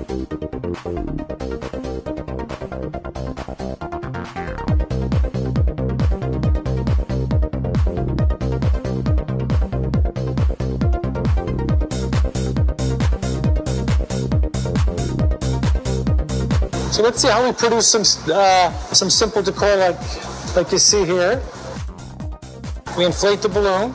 So let's see how we produce some uh, some simple decor like like you see here. We inflate the balloon.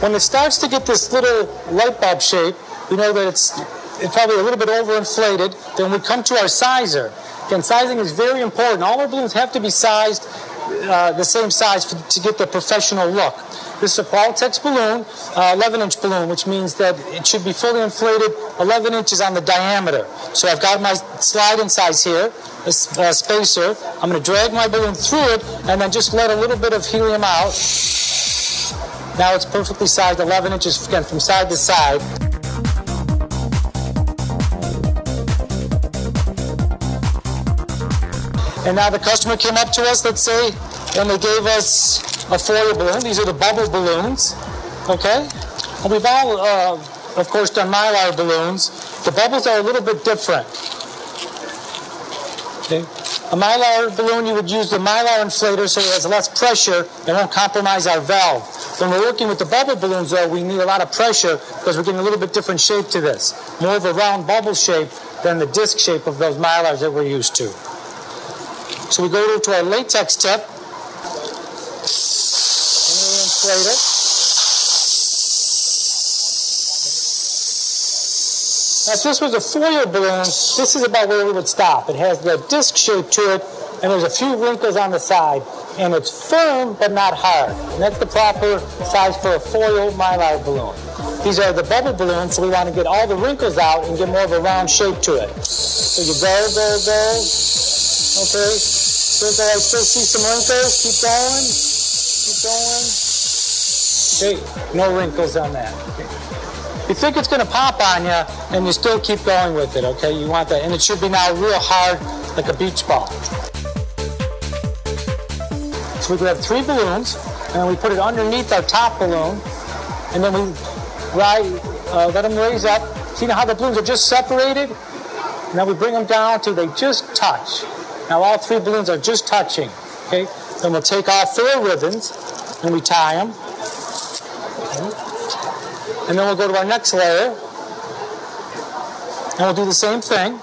When it starts to get this little light bulb shape, we know that it's, it's probably a little bit overinflated. Then we come to our sizer. Again, sizing is very important. All our balloons have to be sized uh, the same size for, to get the professional look. This is a Qualatex balloon, uh, 11 inch balloon, which means that it should be fully inflated 11 inches on the diameter. So I've got my sliding size here, a uh, spacer. I'm going to drag my balloon through it and then just let a little bit of helium out. Now it's perfectly sized 11 inches again from side to side. And now the customer came up to us, let's say, and they gave us a foil balloon. These are the bubble balloons, okay? And we've all, uh, of course, done mylar balloons. The bubbles are a little bit different. Okay? A mylar balloon, you would use the mylar inflator so it has less pressure and won't compromise our valve. When we're working with the bubble balloons, though, we need a lot of pressure because we're getting a little bit different shape to this. More of a round bubble shape than the disc shape of those mylars that we're used to. So we go to our latex tip, and we inflate it. Now, if this was a foil balloon, this is about where we would stop. It has the disc shape to it, and there's a few wrinkles on the side, and it's firm but not hard. And that's the proper size for a foil mylar balloon. These are the bubble balloons, so we want to get all the wrinkles out and get more of a round shape to it. So you go, go, go, Okay. So I still see some wrinkles. Keep going. Keep going. Okay. No wrinkles on that. You think it's going to pop on you, and you still keep going with it. Okay. You want that, and it should be now real hard, like a beach ball. So we have three balloons, and we put it underneath our top balloon, and then we right, uh, let them raise up. See how the balloons are just separated? Now we bring them down to they just touch. Now all three balloons are just touching. Okay. Then we'll take off four ribbons and we tie them. Okay. And then we'll go to our next layer. And we'll do the same thing.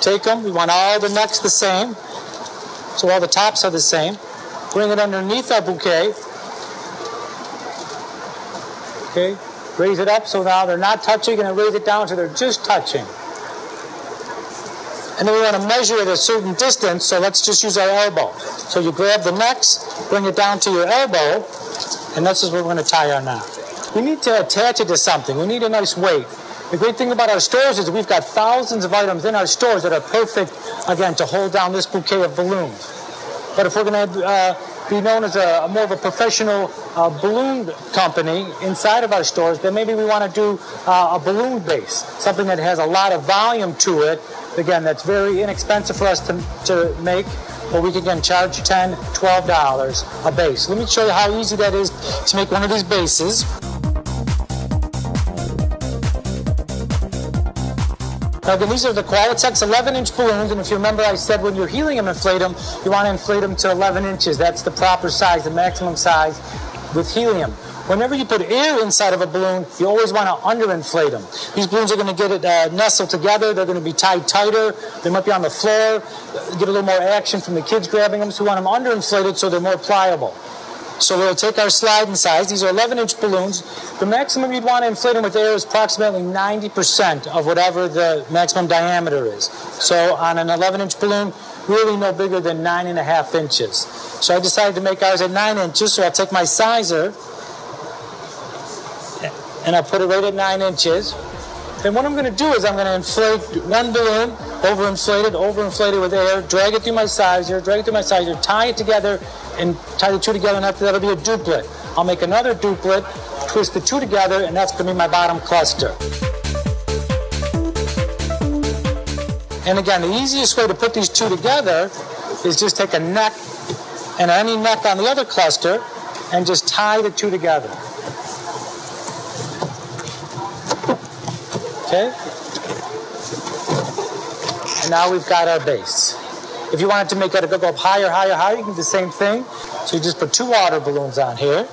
Take them. We want all the necks the same. So all the tops are the same. Bring it underneath our bouquet. Okay. Raise it up so now they're not touching and raise it down so they're just touching and then we want to measure it a certain distance, so let's just use our elbow. So you grab the necks, bring it down to your elbow, and this is where we're going to tie our knot. We need to attach it to something. We need a nice weight. The great thing about our stores is we've got thousands of items in our stores that are perfect, again, to hold down this bouquet of balloons. But if we're going to uh, be known as a, a more of a professional uh, balloon company inside of our stores, then maybe we want to do uh, a balloon base, something that has a lot of volume to it Again, that's very inexpensive for us to, to make, but we can again charge $10, $12 a base. Let me show you how easy that is to make one of these bases. Again, these are the Qualatex 11 inch balloons, and if you remember I said when you're helium inflate them, you want to inflate them to 11 inches. That's the proper size, the maximum size with helium. Whenever you put air inside of a balloon, you always want to underinflate them. These balloons are going to get it uh, nestled together. They're going to be tied tighter. They might be on the floor. Get a little more action from the kids grabbing them. So we want them underinflated so they're more pliable. So we'll take our sliding size. These are 11 inch balloons. The maximum you'd want to inflate them with air is approximately 90% of whatever the maximum diameter is. So on an 11 inch balloon, really no bigger than nine and a half inches. So I decided to make ours at nine inches. So I'll take my sizer and I'll put it right at nine inches. Then what I'm going to do is I'm going to inflate one balloon, overinflated, overinflated with air, drag it through my sides here, drag it through my sides here, tie it together, and tie the two together, and after that'll be a duplet. I'll make another duplet, twist the two together, and that's going to be my bottom cluster. And again, the easiest way to put these two together is just take a neck and any neck on the other cluster, and just tie the two together. Okay? And now we've got our base. If you wanted to make it go up higher, higher, higher, you can do the same thing. So you just put two water balloons on here.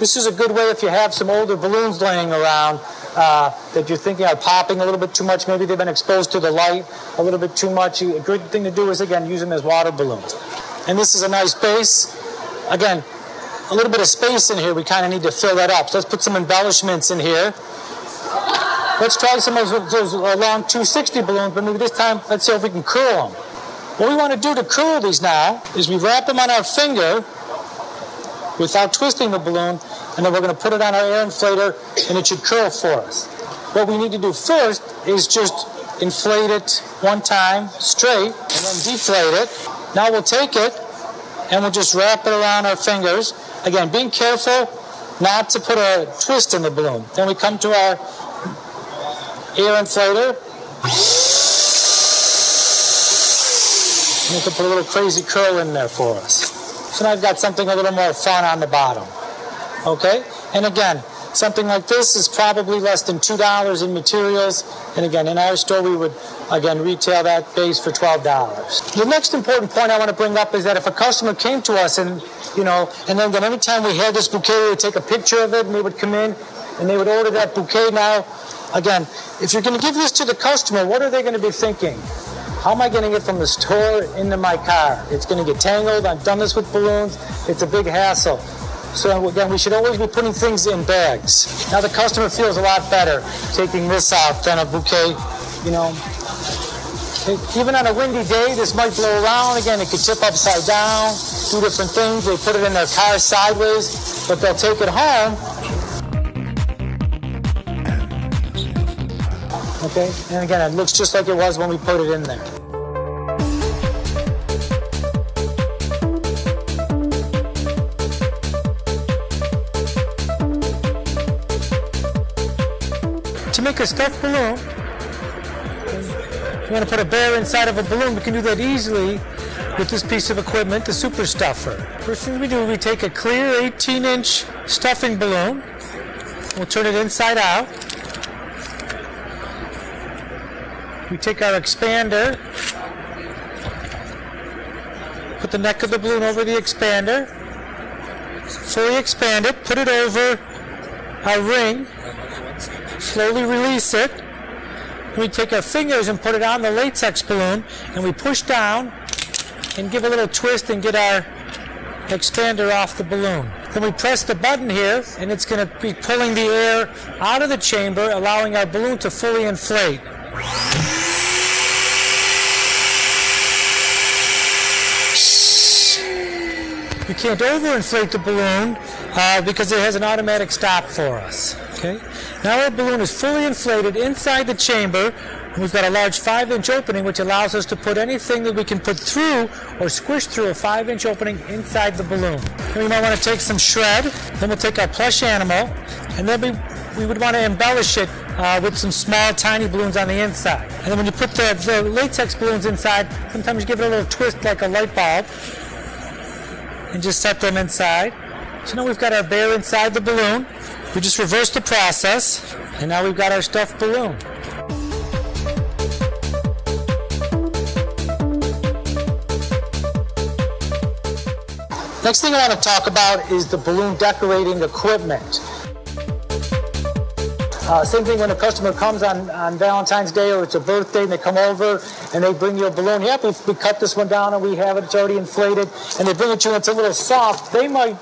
This is a good way if you have some older balloons laying around uh, that you're thinking are popping a little bit too much. Maybe they've been exposed to the light a little bit too much. A good thing to do is, again, use them as water balloons. And this is a nice base. Again, a little bit of space in here. We kind of need to fill that up. So let's put some embellishments in here. Let's try some of those uh, long 260 balloons, but maybe this time, let's see if we can curl them. What we want to do to curl these now is we wrap them on our finger without twisting the balloon, and then we're going to put it on our air inflator, and it should curl for us. What we need to do first is just inflate it one time straight, and then deflate it. Now we'll take it, and we'll just wrap it around our fingers. Again, being careful not to put a twist in the balloon. Then we come to our air inflator. And we can put a little crazy curl in there for us. So now I've got something a little more fun on the bottom. Okay? And again, something like this is probably less than $2 in materials. And again, in our store, we would, again, retail that base for $12. The next important point I want to bring up is that if a customer came to us and, you know, and then every time we had this bouquet, we would take a picture of it and they would come in and they would order that bouquet now Again, if you're going to give this to the customer, what are they going to be thinking? How am I getting it from the store into my car? It's going to get tangled. I've done this with balloons. It's a big hassle. So again, we should always be putting things in bags. Now the customer feels a lot better taking this out than a bouquet, you know. Even on a windy day, this might blow around. Again, it could tip upside down, do different things. They put it in their car sideways, but they'll take it home Okay? And again, it looks just like it was when we put it in there. To make a stuffed balloon, you want to put a bear inside of a balloon, we can do that easily with this piece of equipment, the super stuffer. First thing we do, we take a clear 18 inch stuffing balloon, we'll turn it inside out. We take our expander, put the neck of the balloon over the expander, fully expand it, put it over our ring, slowly release it. We take our fingers and put it on the latex balloon and we push down and give a little twist and get our expander off the balloon. Then we press the button here and it's going to be pulling the air out of the chamber, allowing our balloon to fully inflate. You can't overinflate the balloon uh, because it has an automatic stop for us. Okay. Now our balloon is fully inflated inside the chamber. We've got a large 5-inch opening which allows us to put anything that we can put through or squish through a 5-inch opening inside the balloon. Then we might want to take some shred. Then we'll take our plush animal and then we, we would want to embellish it uh, with some small, tiny balloons on the inside. And then when you put the, the latex balloons inside, sometimes you give it a little twist like a light bulb and just set them inside. So now we've got our bear inside the balloon. We just reverse the process, and now we've got our stuffed balloon. Next thing I want to talk about is the balloon decorating equipment. Uh, same thing when a customer comes on, on Valentine's Day or it's a birthday and they come over and they bring you a balloon. Yep, we, we cut this one down and we have it, it's already inflated. And they bring it to you and it's a little soft. They might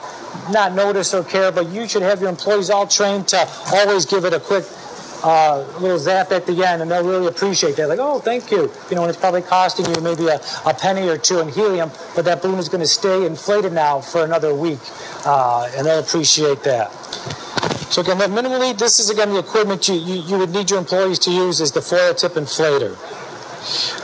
not notice or care, but you should have your employees all trained to always give it a quick uh, little zap at the end, and they'll really appreciate that. Like, oh, thank you. You know, and it's probably costing you maybe a, a penny or two in helium, but that balloon is going to stay inflated now for another week, uh, and they'll appreciate that. So again, that minimally, this is again the equipment you, you, you would need your employees to use is the foil tip inflator.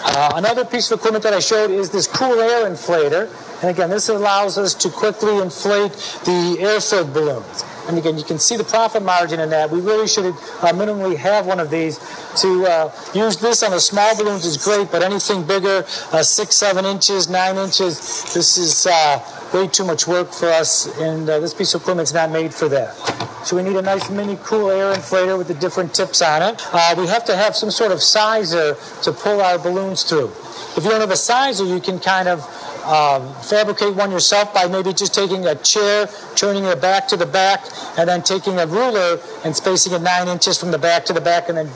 Uh, another piece of equipment that I showed is this cool air inflator. And again, this allows us to quickly inflate the air-filled balloons. And again, you can see the profit margin in that. We really should uh, minimally have one of these. To uh, use this on the small balloons is great, but anything bigger, uh, six, seven inches, nine inches, this is uh, way too much work for us, and uh, this piece of equipment's not made for that. So we need a nice mini cool air inflator with the different tips on it. Uh, we have to have some sort of sizer to pull our balloons through. If you don't have a sizer, you can kind of um, fabricate one yourself by maybe just taking a chair, turning it back to the back, and then taking a ruler and spacing it nine inches from the back to the back, and then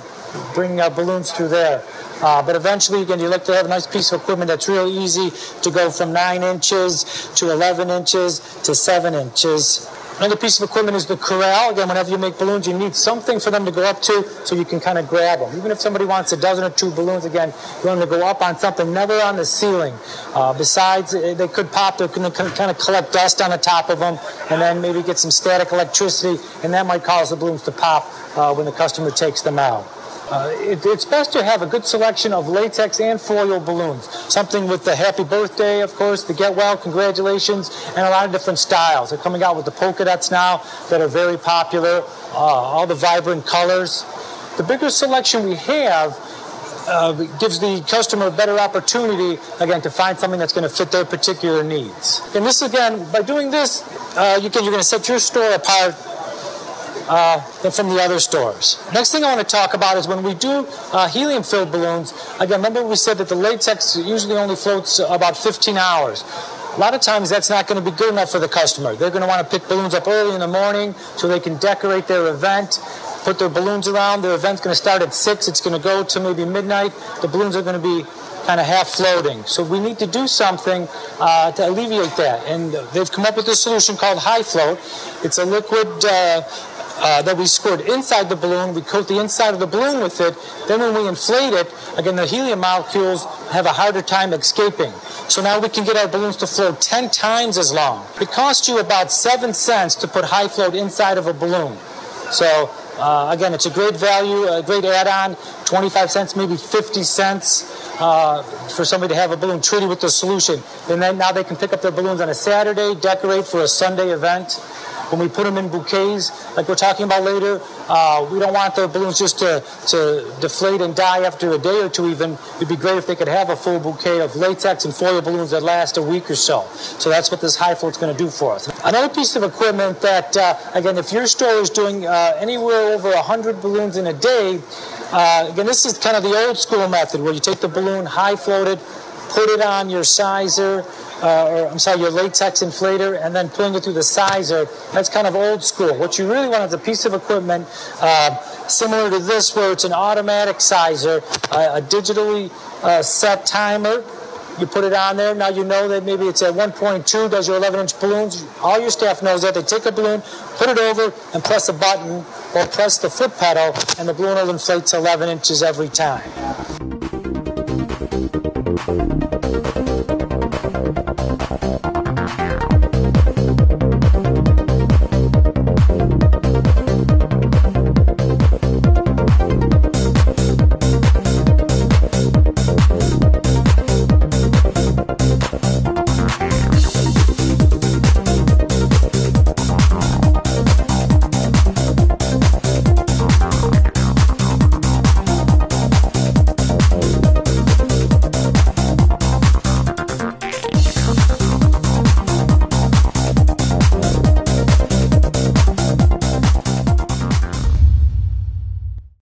bringing our balloons through there. Uh, but eventually, again, you like to have a nice piece of equipment that's real easy to go from 9 inches to 11 inches to 7 inches. Another piece of equipment is the corral. Again, whenever you make balloons, you need something for them to go up to so you can kind of grab them. Even if somebody wants a dozen or two balloons, again, you want them to go up on something, never on the ceiling. Uh, besides, eh, they could pop, they can kind of collect dust on the top of them, and then maybe get some static electricity, and that might cause the balloons to pop uh, when the customer takes them out. Uh, it, it's best to have a good selection of latex and foil balloons. Something with the happy birthday, of course, the get well, congratulations, and a lot of different styles. They're coming out with the polka dots now that are very popular, uh, all the vibrant colors. The bigger selection we have uh, gives the customer a better opportunity, again, to find something that's going to fit their particular needs. And this, again, by doing this, uh, you can, you're going to set your store apart uh, than from the other stores. Next thing I want to talk about is when we do uh, helium filled balloons. Again, remember we said that the latex usually only floats about 15 hours. A lot of times that's not going to be good enough for the customer. They're going to want to pick balloons up early in the morning so they can decorate their event, put their balloons around. Their event's going to start at 6. It's going to go to maybe midnight. The balloons are going to be kind of half floating. So we need to do something uh, to alleviate that. And they've come up with a solution called high float. It's a liquid uh, uh, that we squirt inside the balloon. We coat the inside of the balloon with it. Then when we inflate it, again, the helium molecules have a harder time escaping. So now we can get our balloons to float 10 times as long. It costs you about 7 cents to put high float inside of a balloon. So uh, again, it's a great value, a great add-on, 25 cents, maybe 50 cents uh, for somebody to have a balloon treated with the solution. And then now they can pick up their balloons on a Saturday, decorate for a Sunday event. When we put them in bouquets, like we're talking about later, uh, we don't want the balloons just to, to deflate and die after a day or two even. It'd be great if they could have a full bouquet of latex and foil balloons that last a week or so. So that's what this high float's going to do for us. Another piece of equipment that, uh, again, if your store is doing uh, anywhere over 100 balloons in a day, uh, again, this is kind of the old school method where you take the balloon high floated, put it on your sizer, uh, or I'm sorry, your latex inflator, and then pulling it through the sizer. That's kind of old school. What you really want is a piece of equipment uh, similar to this, where it's an automatic sizer, a digitally uh, set timer. You put it on there. Now you know that maybe it's at 1.2, does your 11 inch balloons. All your staff knows that. They take a balloon, put it over, and press a button or press the foot pedal, and the balloon will inflate to 11 inches every time.